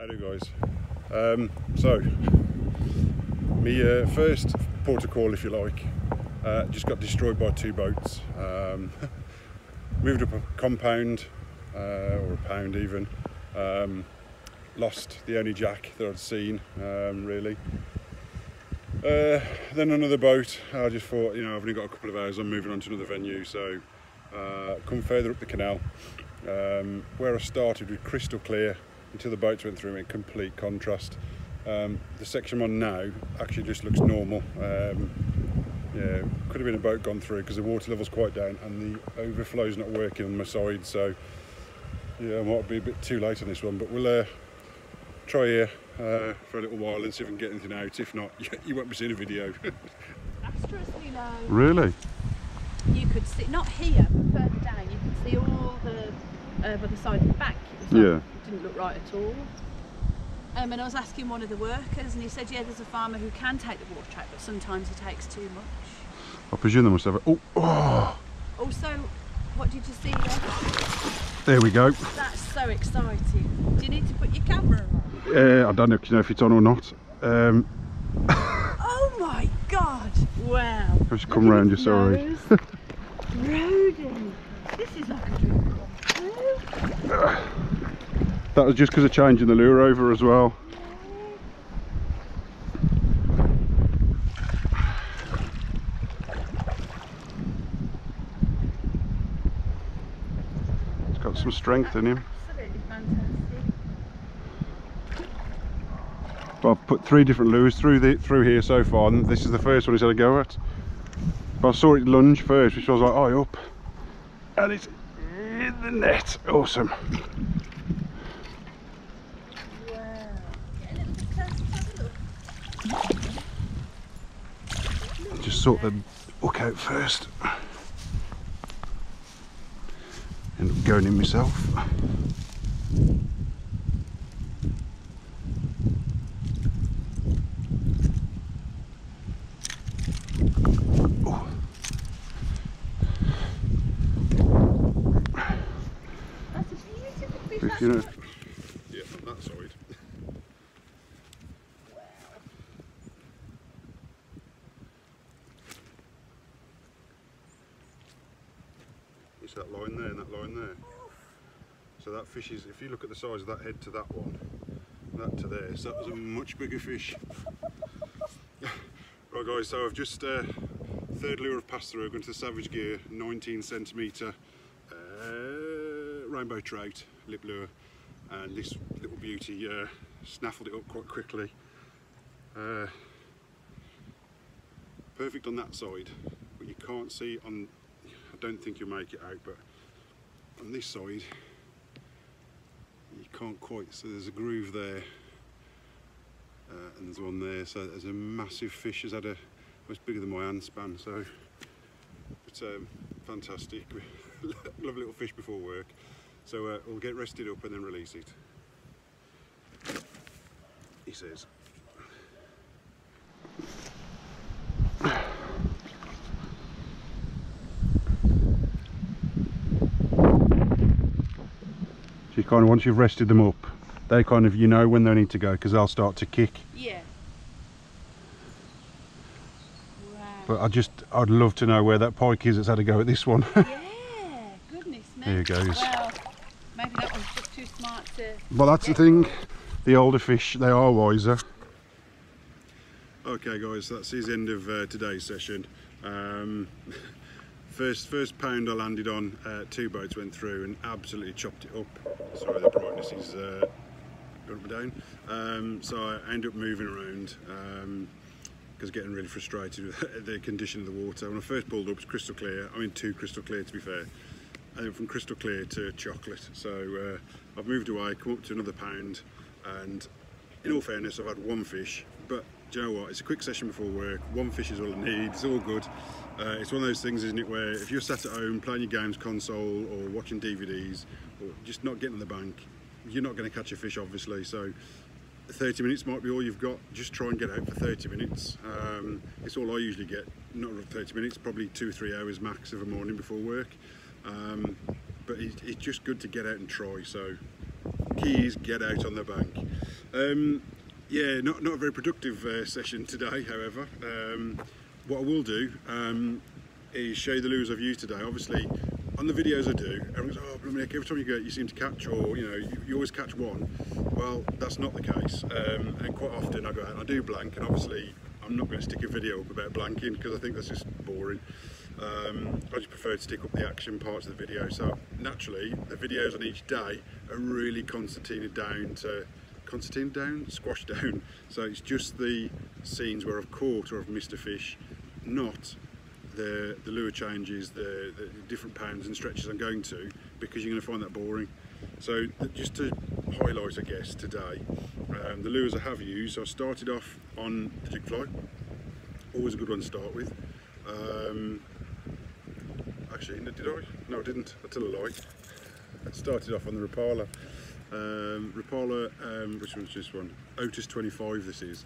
Hello guys. Um, so, me uh, first port of call if you like, uh, just got destroyed by two boats. Um, moved up a compound, uh, or a pound even. Um, lost the only jack that I'd seen, um, really. Uh, then another boat, I just thought, you know, I've only got a couple of hours, I'm moving on to another venue, so uh, come further up the canal, um, where I started with crystal clear until the boats went through in complete contrast. Um, the section I'm now actually just looks normal. Um, yeah, could have been a boat gone through because the water level's quite down and the overflow's not working on my side, so yeah, I might be a bit too late on this one, but we'll uh, try here uh, for a little while and see if we can get anything out. If not, you won't be seeing a video. Astronously low. really? You could see, not here, but further down, you could see all the, uh, by the side of the bank. Yeah. Like, it didn't look right at all. Um, and I was asking one of the workers, and he said, yeah, there's a farmer who can take the water out, but sometimes he takes too much. I presume they must have it. Oh, oh, Also, what did you see there? there we go. That's so exciting. Do you need to put your camera on? Uh, I don't know, if you know if it's on or not. Um, Oh my god! Wow. I should come round, you're sorry. Nose. This is like a dream come true. That was just because of changing the lure over as well. It's got some strength in him. But I've put three different lures through the through here so far, and this is the first one he's had a go at. But I saw it lunge first, which I was like, oh, up, and it's in the net. Awesome. Wow. Get a little bit closer, have a look. Just sort the hook out first. End up going in myself. That's a beautiful fish. if you know. a- Yeah, from that side. It's that line there and that line there. So that fish is, if you look at the size of that head to that one, that to there, so that was a much bigger fish. right guys, so I've just, uh, third lure of pass through, going to the Savage Gear, 19 centimetre uh, rainbow trout, lip lure, and this little beauty uh, snaffled it up quite quickly. Uh, perfect on that side, but you can't see on, don't think you'll make it out, but on this side, you can't quite, so there's a groove there, uh, and there's one there, so there's a massive fish, has had a, much bigger than my hand span, so it's um, fantastic. Love a little fish before work. So uh, we'll get rested up and then release it. He says. Kind of once you've rested them up, they kind of you know when they need to go because they'll start to kick. Yeah. Wow. But I just I'd love to know where that pike is that's had a go at this one. yeah, goodness me. There he goes. Well, maybe that one's just too smart to. Well, that's the thing. The older fish, they are wiser. Okay, guys, that's his end of uh, today's session. Um, first, first pound I landed on, uh, two boats went through and absolutely chopped it up. Sorry, the brightness is uh, up down. Um, so I ended up moving around because getting really frustrated with the condition of the water. When I first pulled up, it was crystal clear. I mean, too crystal clear to be fair. And from crystal clear to chocolate. So uh, I've moved away, come up to another pound, and in all fairness, I've had one fish. Do you know what? It's a quick session before work. One fish is all I need. It's all good. Uh, it's one of those things, isn't it, where if you're sat at home playing your games console or watching DVDs or just not getting on the bank, you're not going to catch a fish, obviously. So 30 minutes might be all you've got. Just try and get out for 30 minutes. Um, it's all I usually get. Not 30 minutes, probably two, or three hours max of a morning before work. Um, but it, it's just good to get out and try. So key is get out on the bank. Um, yeah, not, not a very productive uh, session today, however. Um, what I will do um, is show you the lures I've used today. Obviously, on the videos I do, everyone goes, oh, Dominic, every time you go, you seem to catch, or you know, you, you always catch one. Well, that's not the case, um, and quite often I go out and I do blank, and obviously I'm not going to stick a video up about blanking because I think that's just boring. Um, I just prefer to stick up the action parts of the video. So naturally, the videos on each day are really concertinaed down to concertinaed down, squashed down. So it's just the scenes where I've caught or I've missed a fish, not the, the lure changes, the, the different pounds and stretches I'm going to, because you're going to find that boring. So just to highlight, I guess, today, um, the lures I have used, I started off on the jig fly, always a good one to start with. Um, actually, did I? No, I didn't, I tell a lie. I started off on the Rapala. Um, Rapala, um, which one's this one? Otis 25 this is.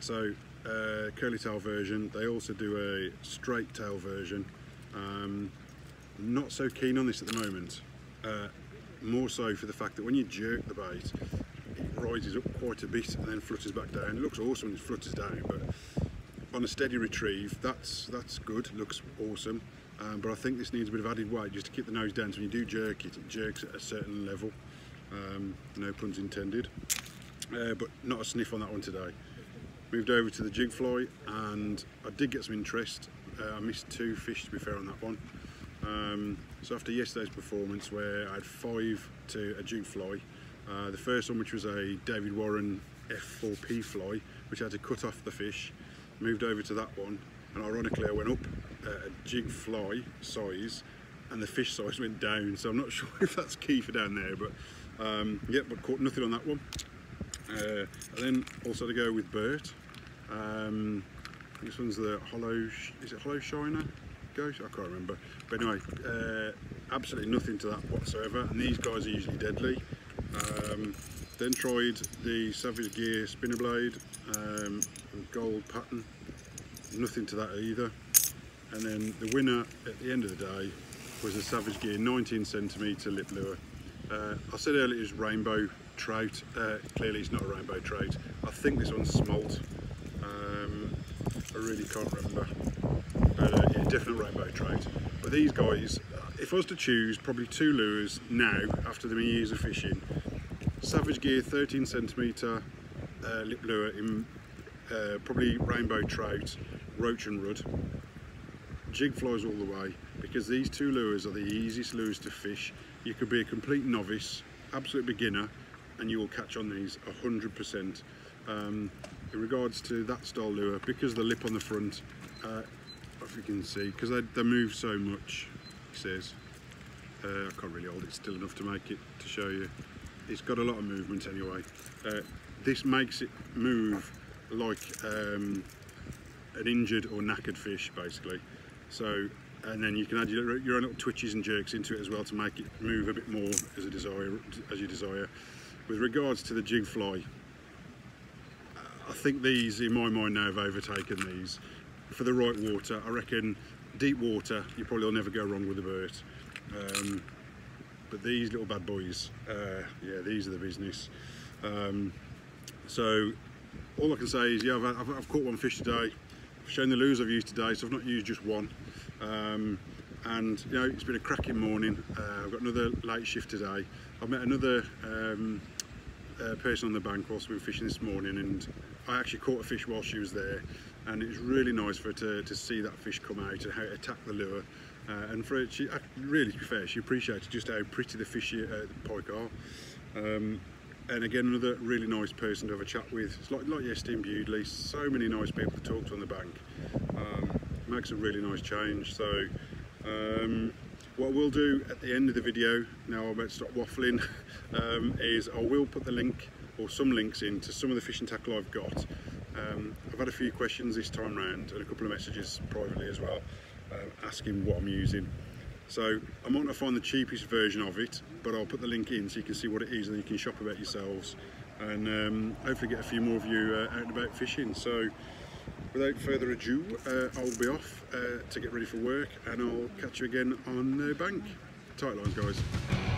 So, uh, curly tail version. They also do a straight tail version. Um, not so keen on this at the moment. Uh, more so for the fact that when you jerk the bait, it rises up quite a bit and then flutters back down. It looks awesome when it flutters down, but on a steady retrieve, that's that's good, looks awesome. Um, but I think this needs a bit of added weight just to keep the nose down. So when you do jerk it, it jerks at a certain level. Um, no puns intended. Uh, but not a sniff on that one today. Moved over to the jig fly and I did get some interest. Uh, I missed two fish to be fair on that one. Um, so after yesterday's performance where I had five to a jig fly, uh, the first one which was a David Warren F4P fly, which I had to cut off the fish, moved over to that one and ironically I went up a jig fly size and the fish size went down so I'm not sure if that's key for down there but um, yeah but caught nothing on that one. Uh, and then also to go with Bert. Um, this one's the hollow is it hollow shiner goes I can't remember. But anyway uh, absolutely nothing to that whatsoever. And these guys are usually deadly. Um, then tried the Savage Gear spinner blade um, gold pattern. Nothing to that either. And then the winner at the end of the day was a Savage Gear 19 centimetre lip lure. Uh, I said earlier it was rainbow trout, uh, clearly it's not a rainbow trout. I think this one's smolt, um, I really can't remember, but uh, yeah, definite rainbow trout. But these guys, if I was to choose probably two lures now after the many years of fishing, Savage Gear 13 centimetre uh, lip lure in uh, probably rainbow trout, roach and rudd jig flies all the way because these two lures are the easiest lures to fish. You could be a complete novice, absolute beginner, and you will catch on these 100%. Um, in regards to that style lure, because the lip on the front, uh, if you can see, because they, they move so much, he says. Uh, I can't really hold it still enough to make it, to show you. It's got a lot of movement anyway. Uh, this makes it move like um, an injured or knackered fish, basically. So, and then you can add your, your own little twitches and jerks into it as well to make it move a bit more as a desire, as you desire. With regards to the jig fly, I think these, in my mind now, have overtaken these. For the right water, I reckon deep water, you probably will never go wrong with a Bert. Um, but these little bad boys, uh, yeah, these are the business. Um, so all I can say is, yeah, I've, I've, I've caught one fish today shown the lures I've used today, so I've not used just one. Um, and you know, it's been a cracking morning. Uh, I've got another late shift today. I've met another um, uh, person on the bank whilst we were fishing this morning, and I actually caught a fish while she was there. And it was really nice for her to, to see that fish come out and how it attacked the lure. Uh, and for her, she really, to be fair, she appreciated just how pretty the fish uh, the pike are. Um, and again another really nice person to have a chat with. It's like like yesterday in Bewdley so many nice people to talk to on the bank. Um, makes a really nice change. So um, what we'll do at the end of the video now I'm about to stop waffling um, is I will put the link or some links in to some of the fishing tackle I've got. Um, I've had a few questions this time round and a couple of messages privately as well uh, asking what I'm using so I might not find the cheapest version of it, but I'll put the link in so you can see what it is and you can shop about yourselves and um, hopefully get a few more of you uh, out and about fishing. So without further ado, uh, I'll be off uh, to get ready for work and I'll catch you again on the bank. Tight lines guys.